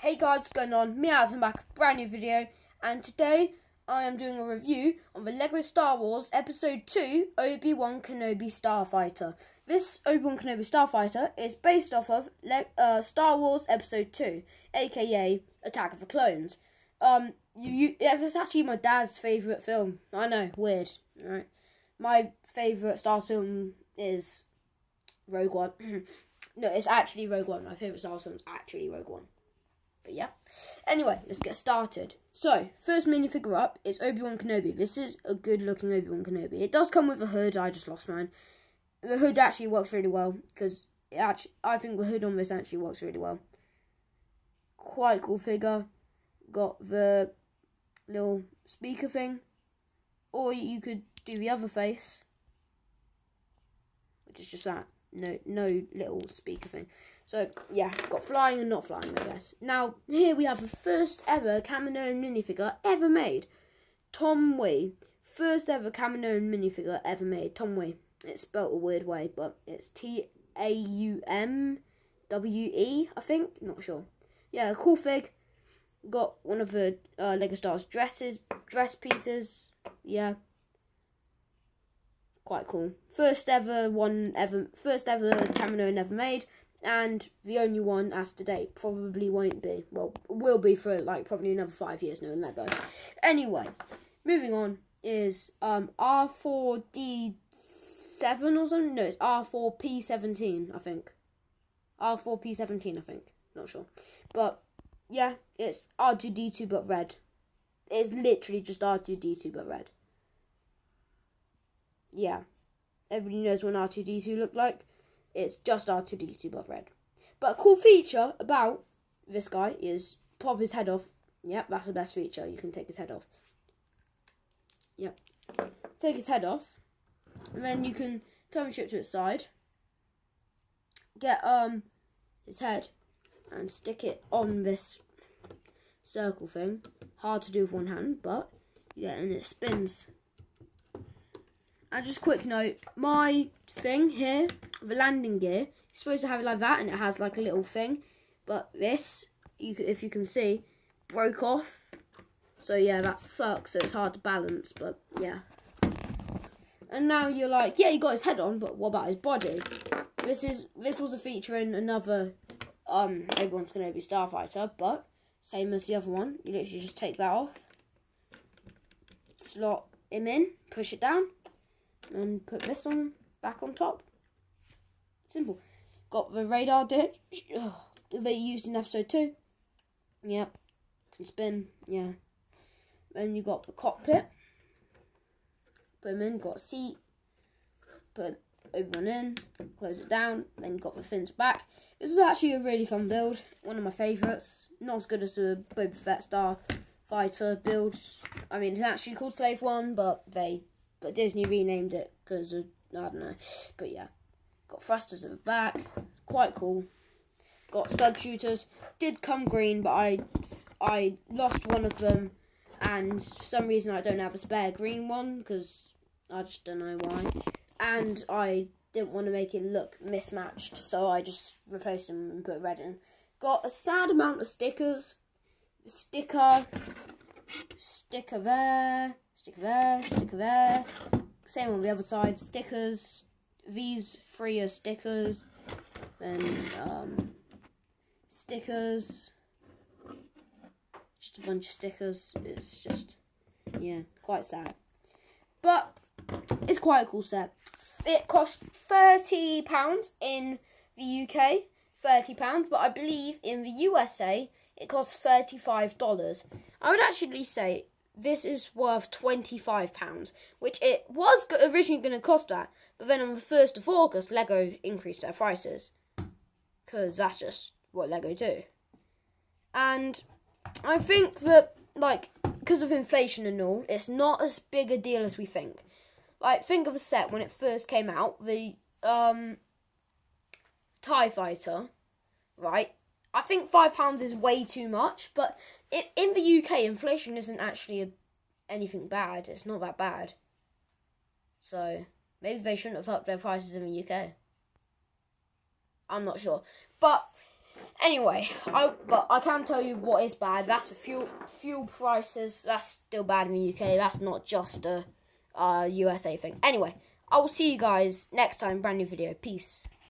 Hey guys, what's going on? Me Adam back, brand new video, and today I am doing a review on the LEGO Star Wars Episode 2 Obi-Wan Kenobi Starfighter. This Obi-Wan Kenobi Starfighter is based off of Le uh, Star Wars Episode 2, aka Attack of the Clones. Um, you, you, yeah, it's actually my dad's favourite film. I know, weird, right? My favourite Star Wars film is Rogue One. no, it's actually Rogue One. My favourite Star Wars film is actually Rogue One. But yeah. Anyway, let's get started. So, first minifigure up is Obi-Wan Kenobi. This is a good looking Obi-Wan Kenobi. It does come with a hood. I just lost mine. The hood actually works really well because actually, I think the hood on this actually works really well. Quite cool figure. Got the little speaker thing. Or you could do the other face. Which is just that. No, no little speaker thing. So, yeah, got flying and not flying, I guess. Now, here we have the first ever Kamino minifigure ever made. Taun We. First ever Kamino minifigure ever made. Taun We. It's spelled a weird way, but it's T-A-U-M-W-E, I think. Not sure. Yeah, cool fig. Got one of the uh, Lego Stars dresses, dress pieces. Yeah, quite cool. First ever one ever, first ever Kamino ever made, and the only one as to date. Probably won't be. Well, will be for like probably another five years now in Lego. Anyway, moving on is um R4D7 or something. No, it's R4P17. I think. R4P17. I think. Not sure, but yeah, it's R2D2 but red. It's literally just R2D2 but red. Yeah. Everybody knows what R2D2 looked like. It's just R2D2 but red. But a cool feature about this guy is pop his head off. Yep, that's the best feature. You can take his head off. Yep. Take his head off. And then you can turn the ship to its side. Get um his head and stick it on this circle thing. Hard to do with one hand, but yeah, and it spins. And just quick note, my thing here, the landing gear, you're supposed to have it like that, and it has like a little thing, but this, you if you can see, broke off. So yeah, that sucks. So it's hard to balance, but yeah. And now you're like, yeah, he got his head on, but what about his body? This is this was a feature in another um everyone's gonna be Starfighter, but same as the other one. You literally just take that off, slot him in, push it down, and put this on back on top. Simple. Got the radar ditch they used in episode two. Yep. Can spin. Yeah. Then you got the cockpit. Put them in. Got a seat. Put open in. Close it down. Then got the fins back. This is actually a really fun build. One of my favourites. Not as good as the Boba Fett Star Fighter build. I mean, it's actually called Slave One, but they, but Disney renamed it because I don't know. But yeah, got thrusters at the back. Quite cool. Got stud shooters. Did come green, but I, I lost one of them, and for some reason I don't have a spare green one because I just don't know why. And I didn't want to make it look mismatched, so I just replaced them and put red in. Got a sad amount of stickers. Sticker, sticker there, sticker there, sticker there. Same on the other side. Stickers. These three are stickers. Then um, stickers. Just a bunch of stickers. It's just yeah, quite sad. But it's quite a cool set. It cost thirty pounds in the UK, thirty pounds, but I believe in the USA it costs thirty-five dollars. I would actually say this is worth twenty-five pounds, which it was originally going to cost that, but then on the first of August, Lego increased their prices because that's just what Lego do. And I think that like because of inflation and all, it's not as big a deal as we think. Like think of a set when it first came out, the um Tie Fighter, right? I think five pounds is way too much, but in the UK, inflation isn't actually a, anything bad. It's not that bad. So maybe they shouldn't have upped their prices in the UK. I'm not sure, but Anyway, I but I can tell you what is bad. That's the fuel fuel prices. That's still bad in the UK. That's not just a uh, USA thing. Anyway, I will see you guys next time. Brand new video. Peace.